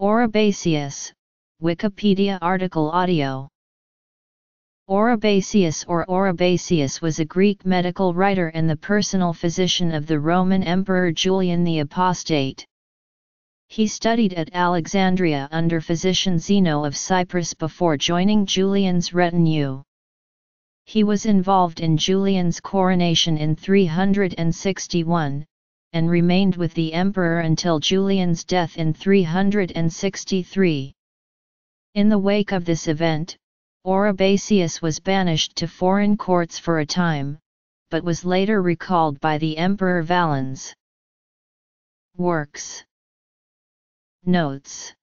Oribasius, Wikipedia article audio Oribasius or Oreibasius was a Greek medical writer and the personal physician of the Roman Emperor Julian the Apostate. He studied at Alexandria under physician Zeno of Cyprus before joining Julian's retinue. He was involved in Julian's coronation in 361, and remained with the emperor until Julian's death in 363. In the wake of this event, Oribasius was banished to foreign courts for a time, but was later recalled by the Emperor Valens. Works Notes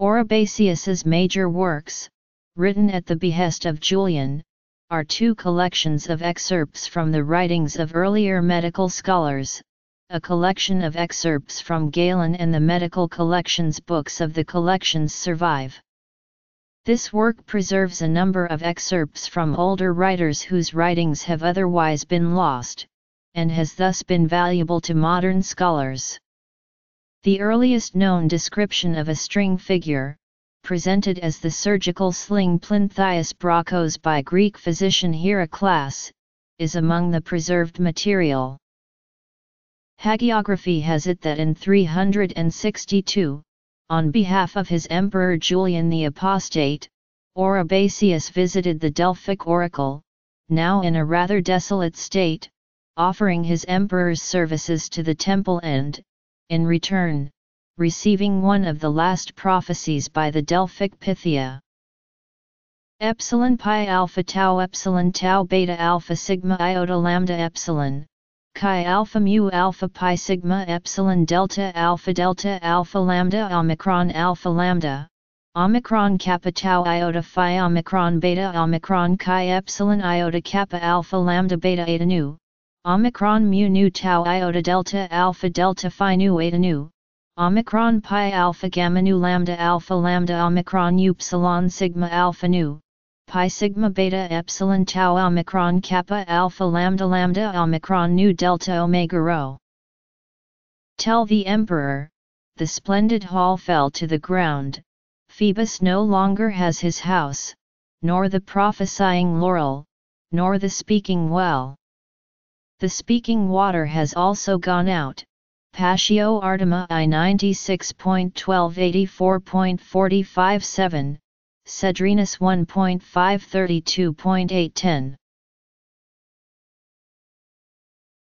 Oribasius's major works, written at the behest of Julian, are two collections of excerpts from the writings of earlier medical scholars, a collection of excerpts from Galen and the medical collections books of the collections survive. This work preserves a number of excerpts from older writers whose writings have otherwise been lost, and has thus been valuable to modern scholars. The earliest known description of a string figure, presented as the surgical sling plinthios brochos by Greek physician Heraklas, is among the preserved material. Hagiography has it that in 362, on behalf of his emperor Julian the Apostate, Oribasius visited the Delphic oracle, now in a rather desolate state, offering his emperor's services to the temple and, in return, receiving one of the last prophecies by the Delphic Pythia. Epsilon pi alpha tau epsilon tau beta alpha sigma iota lambda epsilon, chi alpha mu alpha pi sigma epsilon delta alpha delta alpha lambda omicron alpha lambda omicron kappa tau iota phi omicron beta omicron chi epsilon iota kappa alpha lambda beta eta nu omicron mu nu tau iota delta alpha delta phi nu eta nu omicron pi alpha gamma nu lambda alpha lambda omicron upsilon sigma alpha nu pi sigma beta epsilon tau omicron kappa alpha lambda lambda omicron nu delta omega rho. Tell the emperor, the splendid hall fell to the ground, Phoebus no longer has his house, nor the prophesying laurel, nor the speaking well. The speaking water has also gone out, Passio Artemii 96.1284.457, Cedrenus 1.532.810